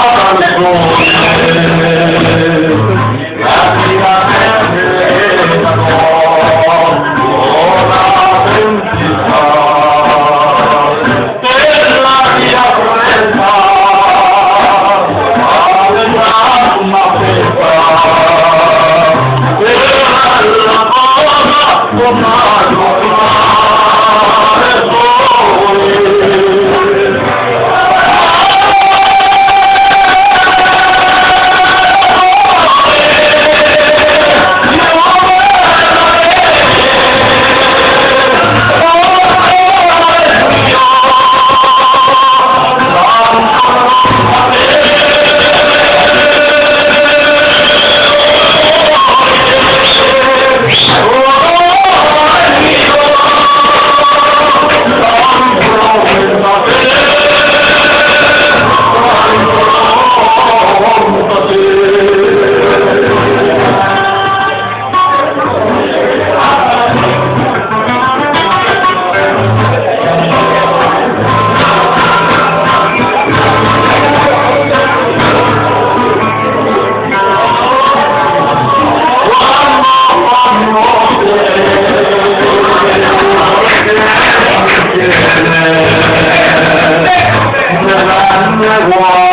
Guarda, ma in gloria